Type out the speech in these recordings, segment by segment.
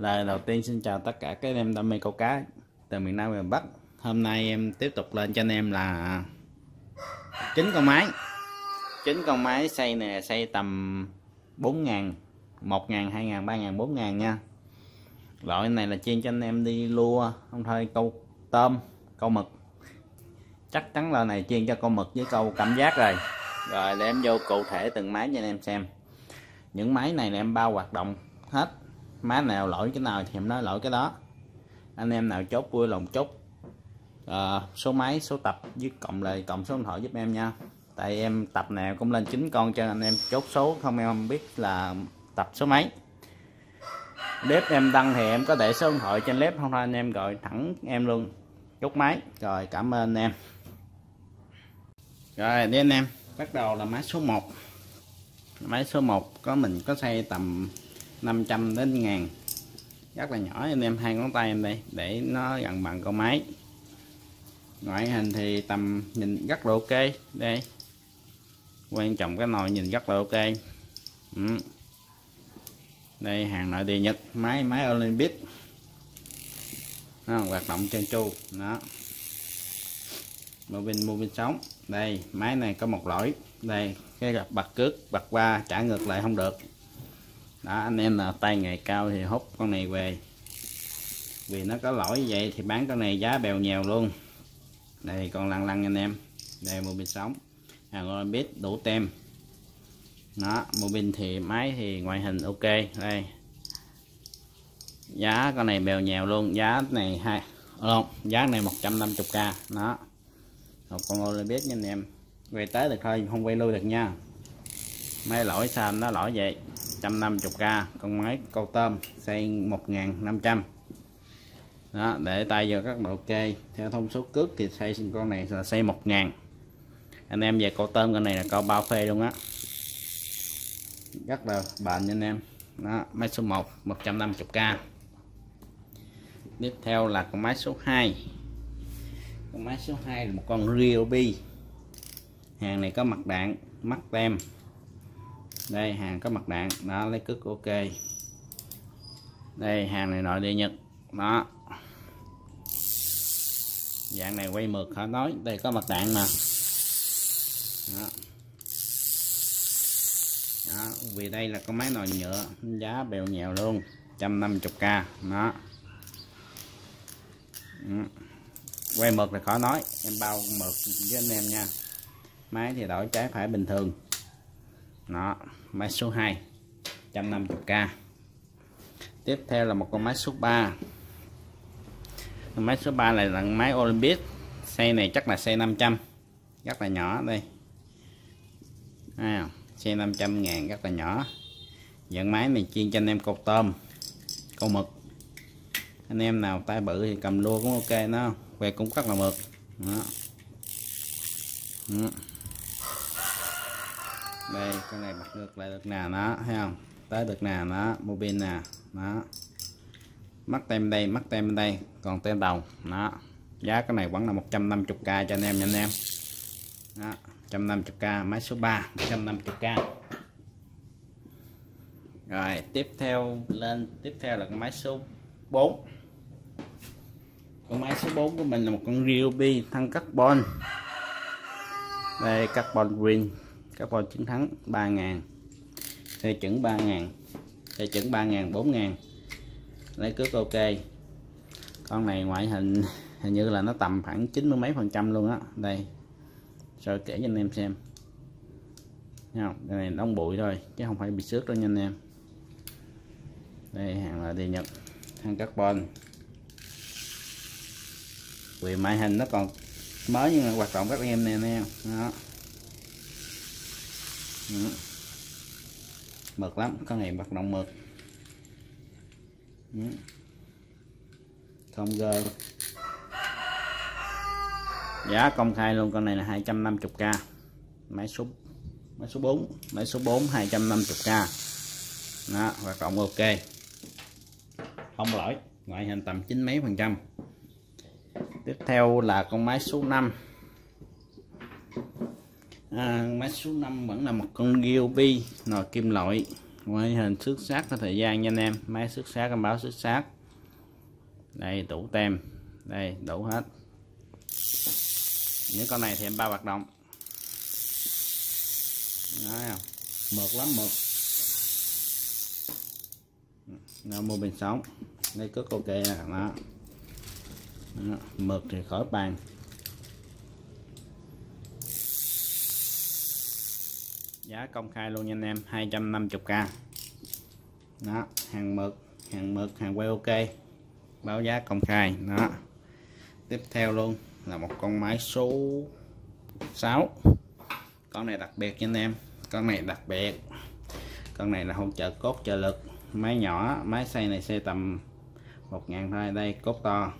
Lời đầu tiên xin chào tất cả các em đam mê câu cá từ miền Nam miền Bắc. Hôm nay em tiếp tục lên cho anh em là chín con máy. chín con máy xây nè, xây tầm 4 ngàn 1 ngàn 2 ngàn 3 ngàn 4 ngàn nha. Loại này là chuyên cho anh em đi lua, không thôi câu tôm, câu mực. Chắc chắn là này chuyên cho câu mực với câu cảm giác rồi. Rồi để em vô cụ thể từng máy cho anh em xem. Những máy này là em bao hoạt động hết má nào lỗi cái nào thì em nói lỗi cái đó. Anh em nào chốt vui lòng chốt. À, số máy số tập với cộng lại cộng số điện thoại giúp em nha. Tại em tập nào cũng lên chín con cho anh em chốt số không em không biết là tập số mấy. Bếp em đăng thì em có để số điện thoại trên bếp không thôi anh em gọi thẳng em luôn. Chốt máy. Rồi cảm ơn anh em. Rồi đi anh em. Bắt đầu là máy số 1 máy số 1 có mình có xây tầm 500 đến ngàn. Rất là nhỏ anh em hai ngón tay em đây để nó gần bằng con máy. Ngoại hình thì tầm nhìn rất là ok, đây. Quan trọng cái nồi nhìn rất là ok. Ừ. đây, hàng nội địa nhật, máy máy olympic. Nó hoạt động chân chu đó. Mô pin mô pin sống đây, máy này có một lỗi. Đây, cái gặp bật cước, bật qua, trả ngược lại không được đó, anh em là tay nghề cao thì hút con này về. Vì nó có lỗi vậy thì bán con này giá bèo nhèo luôn. Đây, còn lăn lăn anh em. Đây, mô bình sống hàng biết đủ tem. Nó mô bình thì máy thì ngoại hình ok. Đây. Giá con này bèo nhèo luôn. Giá này hai không giá này 150k nó một con Olympic nha anh em. Quay tới được thôi, không quay lui được nha. Mấy lỗi sao nó lỗi vậy? 150k con máy câu tôm xây 1500 đó, để tay vào các độ ok theo thông số cước thì xây con này là xây 1000 anh em về câu tôm, con này là câu bao phê luôn á. Rất là bền nha anh em. Đó, máy số 1 150k tiếp theo là con máy số 2 con máy số 2 là một con Ryobi. Hàng này có mặt đạn, mắt tem đây, hàng có mặt đạn đó, lấy cước, ok. Đây, hàng này nội địa nhật. Đó. Dạng này quay mượt hả? Nói, đây có mặt đạn mà. Đó. đó, vì đây là con máy nồi nhựa, giá bèo nhèo luôn 150k đó. Ừ. Quay mượt là khỏi nói, em bao mượt với anh em nha. Máy thì đổi trái phải bình thường đó máy số 2 150k tiếp theo là một con máy số 3 máy số 3 này là máy Olympic xe này chắc là xe 500 rất là nhỏ đây. À, xe 500 ngàn rất là nhỏ. Dẫn máy này chiên cho anh em cột tôm câu mực. Anh em nào tay bự thì cầm lua cũng ok nó que cũng rất là mực đó. Đó đây con này bật ngược lại được nè nó thấy không? Tới được nè nó mô pin nè nó mắc tem đây, mắc tem bên đây, còn tem đầu nó giá cái này vẫn là 150k cho anh em nha anh em. Đó 150k máy số 3 150k rồi, tiếp theo lên, tiếp theo là cái máy số 4 con máy số 4 của mình là một con Ryobi thân carbon đây, carbon green carbon chiến thắng 3 ngàn. Xe chuẩn 3 ngàn. Xe chuẩn 3 ngàn 4 ngàn. Lấy cước ok. Con này ngoại hình hình như là nó tầm khoảng 90 mấy phần trăm luôn á. Đây. Rồi kể cho anh em xem. Thấy không? Cái này đóng bụi thôi, chứ không phải bị xước đâu nha anh em. Đây, hàng là đi nhật. Hàng carbon. Quyền ngoại hình nó còn mới nhưng mà hoạt động các em nè anh em. Đó mực lắm con này hoạt động mực không gơ. Giá công khai luôn, con này là 250k máy số máy số 4 máy số 4 250k đó, hoạt động ok. Không lỗi, ngoại hình tầm chín mấy phần trăm. Tiếp theo là con máy số 5 à, máy số 5 vẫn là một con Giobi nồi kim loại. Ngoại hình xuất sắc có thời gian nha anh em. Máy xuất sắc em báo xuất sắc. Đây tủ tem. Đây đủ hết. Những con này thì em ba hoạt động. Đấy không? mượt lắm mượt. Nó mua bình sống. Đây cất ok nè đó. đó mượt thì khỏi bàn. Giá công khai luôn nha anh em 250k đó, hàng mực hàng mực, hàng quay ok. Báo giá công khai, đó. Tiếp theo luôn là một con máy số 6 con này đặc biệt nha anh em, con này đặc biệt. Con này là hỗ trợ cốt trợ lực. Máy nhỏ, máy xay này xe tầm 1 ngàn thôi, đây, cốt to.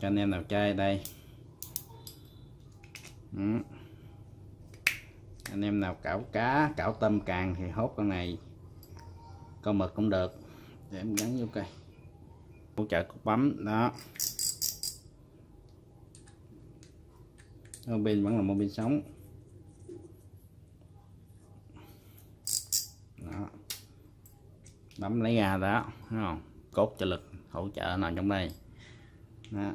Cho anh em nào chơi đây. Ừ anh em nào cảo cá, cảo tôm càng thì hốt con này. Con mực cũng được. Để em gắn vô cây hỗ trợ cục bấm, đó. Mô pin vẫn là mô pin sống đó. bấm lấy ra đó, thấy không? Cốt cho lực hỗ trợ nào trong đây. Đó.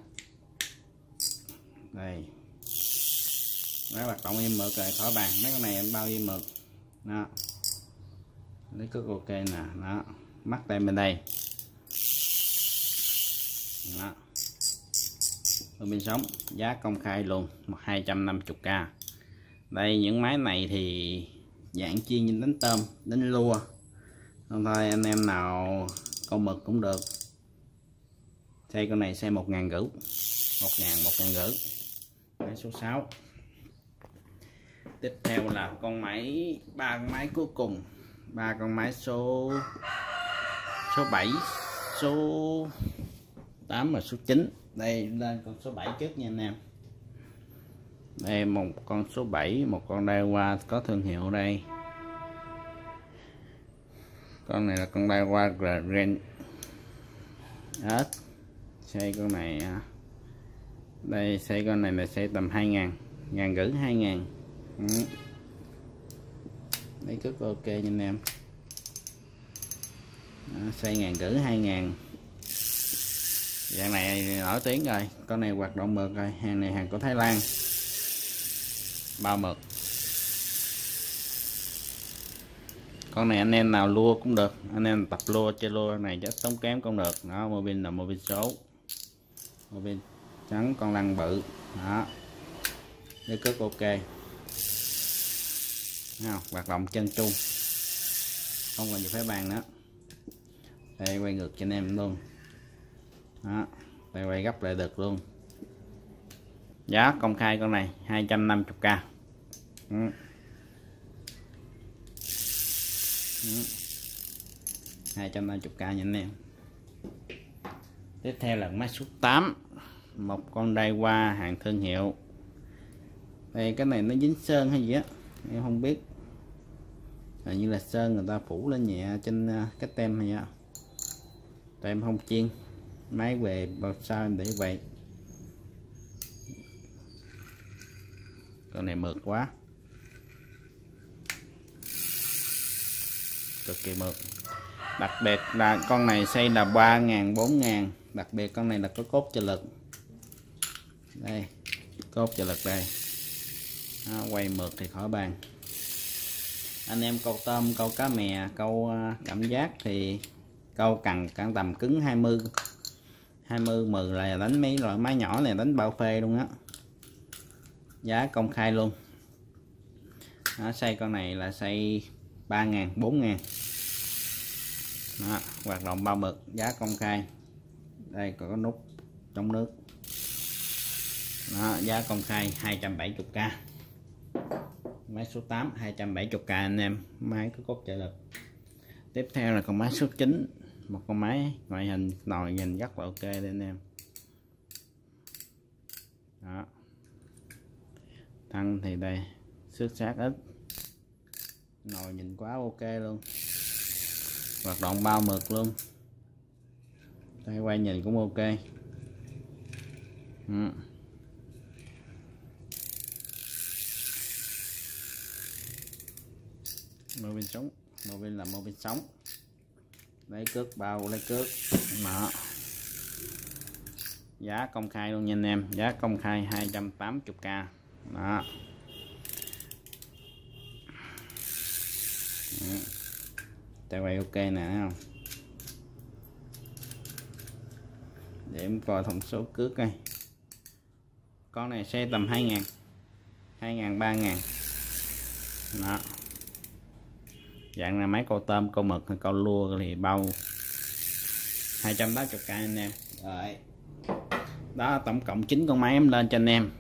đây máy hoạt động im mượt rồi khỏi bàn. Mấy con này em bao im mượt đó. Lấy cước ok nè, đó. Mắt tay bên đây. Đó. Bên sống, giá công khai luôn 250k đây, những máy này thì dạng chiên như đánh tôm, đánh lua. Không thôi, anh em nào con mực cũng được. Xe con này xe một ngàn rưỡi. Một ngàn một ngàn rưỡi. Máy số 6 tiếp theo là con máy, ba con máy cuối cùng. Ba con máy số số 7 số 8 và số 9 đây, lên con số 7 trước nha anh em. Đây, một con số 7 một con đai qua có thương hiệu đây. Con này là con đai qua Grand. Hết. Xây con này à. đây, xây con này là xây tầm 2 ngàn ngàn gửi 2 ngàn. Ừ. đấy rất ok nha anh em. Đó, xây ngàn cử hai ngàn. Dạng này nổi tiếng rồi. Con này hoạt động mượt rồi. Hàng này hàng của Thái Lan. Bao mượt, con này anh em nào lua cũng được. Anh em tập lua chơi lua này chắc tốn kém cũng được. Đó mô pin là mô pin số. Mô pin trắng con lăng bự. Đó. Để cất ok không hoạt động chân trung không còn gì phải bàn nữa. Đây quay ngược cho anh em luôn. Đó quay quay gấp lại được luôn. Giá công khai con này 250k ừ. Ừ. 250k nha anh em. Tiếp theo là máy số 8 một con đai qua hàng thương hiệu. Đây, cái này nó dính sơn hay gì á? Em không biết à, như là sơn người ta phủ lên nhẹ trên à, cái tem này á tem không chiên. Máy về bao sao em để vậy. Con này mượt quá. Cực kỳ mượt. Đặc biệt là con này xây là ba ngàn bốn ngàn. Đặc biệt con này là có cốt trợ lực. Đây cốt trợ lực đây. Đó, quay mượt thì khỏi bàn anh em câu tôm câu cá mè câu à, cảm giác thì câu cần cản tầm cứng 20 20 10 là đánh mấy loại máy nhỏ này đánh bao phê luôn á. Giá công khai luôn. Đó, xây con này là xây 3 ngàn 4 ngàn. Đó, hoạt động bao mực giá công khai. Đây có nút trong nước. Đó, giá công khai 270k máy số 8 270k anh em. Máy có cốt trợ lực. Tiếp theo là con máy số 9 một con máy ngoại hình nồi nhìn rất là ok đây anh em. Đó. Thân thì đây, xước sát ít. Nồi nhìn quá ok luôn. Hoạt động bao mực luôn. Tay quay nhìn cũng ok. Ừ. mô bên sống mô bên là mô bên sống lấy cước, bao lấy cước. Mở. Giá công khai luôn nha anh em. Giá công khai 280k đó. Tay quay ok nè, thấy không? Để em coi thông số cước coi. Con này xe tầm 2 ngàn 2 ngàn 3 ngàn. Đó dạng là máy câu tôm câu mực hay câu lua thì bao? 280k anh em. Rồi đó, tổng cộng 9 con máy em lên cho anh em.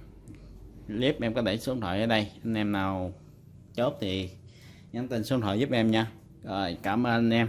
Clip em có để số điện thoại ở đây. Anh em nào chốt thì nhắn tin số điện thoại giúp em nha. Rồi, cảm ơn anh em.